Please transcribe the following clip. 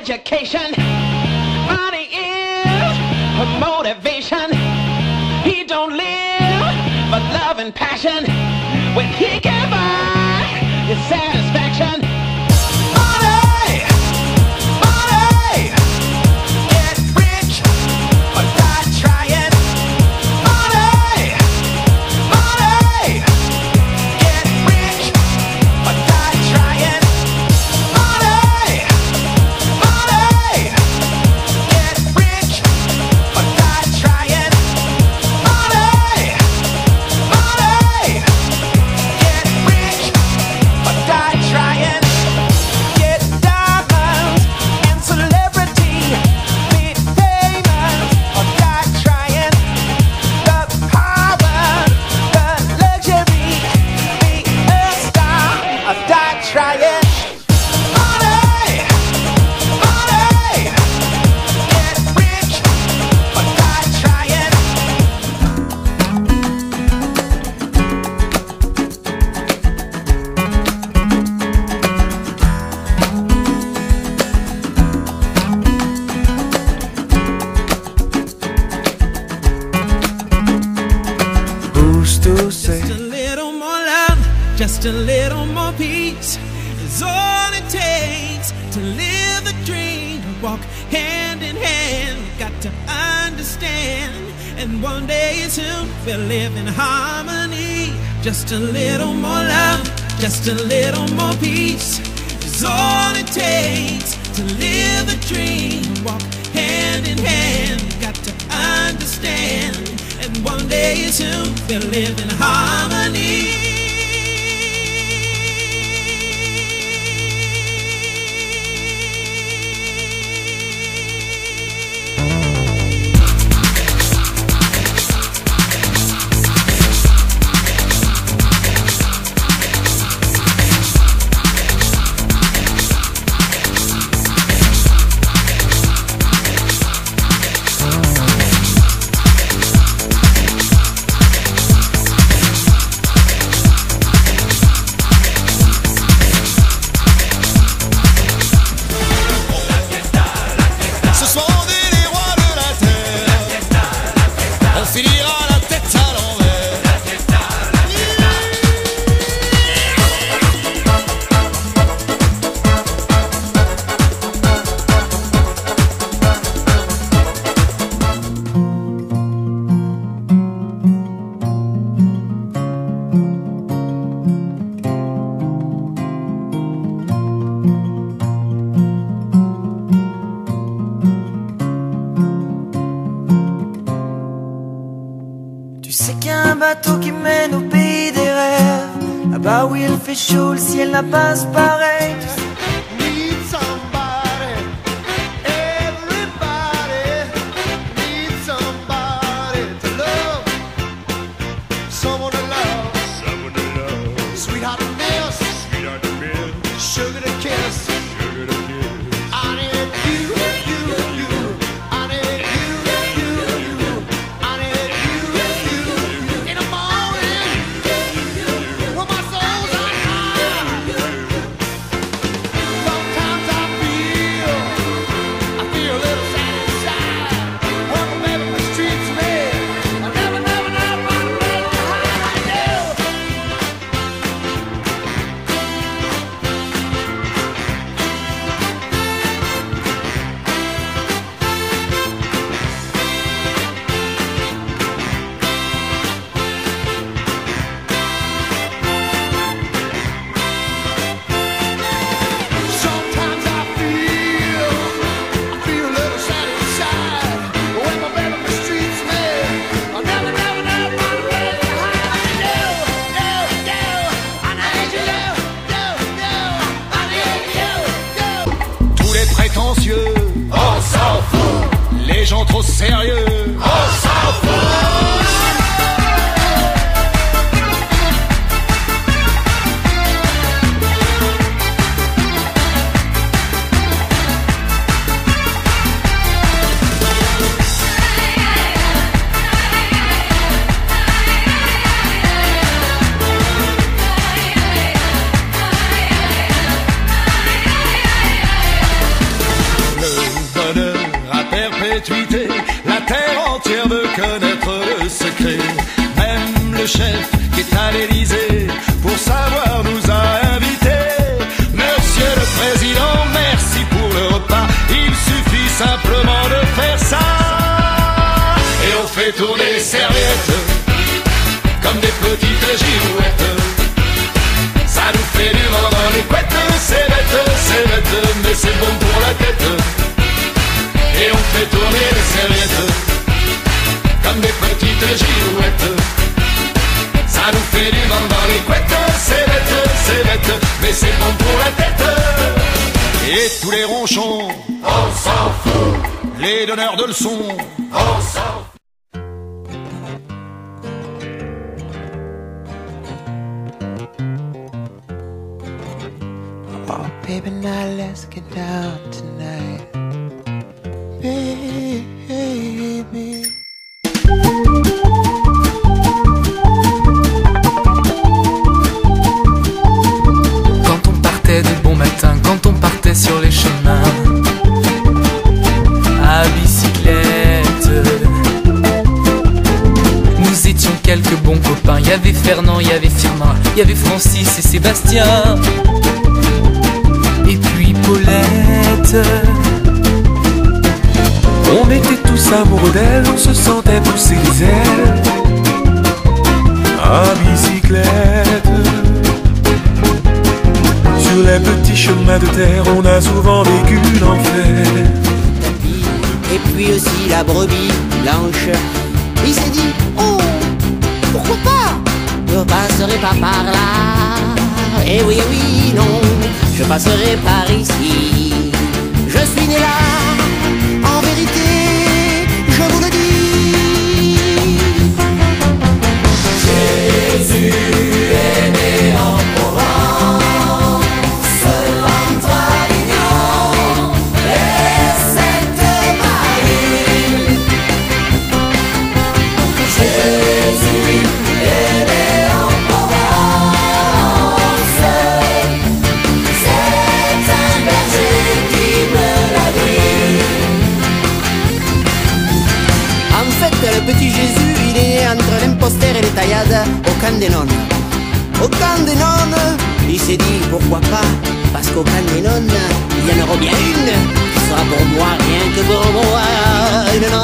education. Money is a motivation. He don't live but love and passion. When he can buy his satisfaction. It's all it takes to live the dream, walk hand in hand. We've got to understand, and one day soon we'll live in harmony. Just a little more love, just a little more peace It's all it takes to live the dream, walk hand in hand. We've got to understand, and one day soon we'll live in harmony. il fait chaud, le ciel n'a pas pareil. au sérieux. On s'en fout. tweeter connaître le secret. Même le chef qui est à l'Élysée pour savoir nous a invités. Monsieur le Président, merci pour le repas. Il suffit simplement de faire ça. Et on fait tourner les serviettes comme des petites girouettes. Ça nous fait du vent dans les couettes, c'est bête, c'est bête, mais c'est bon pour la tête. Mais c'est bon pour la tête. Et tous les ronchons, on s'en fout. Les donneurs de leçons, on s'en fout. Oh, baby, now let's get down tonight. Baby. Quelques bons copains. Il y avait Fernand, il y avait Firmin, il y avait Francis et Sébastien. Et puis Paulette. On était tous amoureux d'elle, on se sentait pousser les ailes à bicyclette. Sur les petits chemins de terre, on a souvent vécu l'enfer. Et puis aussi la brebis blanche. Pas par là. Et oui, oui, non, je passerai par ici. Je suis né là, taillades au nonnes. Au nonnes, il s'est dit pourquoi pas, parce qu'au nonnes, il y en aura bien une qui sera pour moi, rien que pour moi.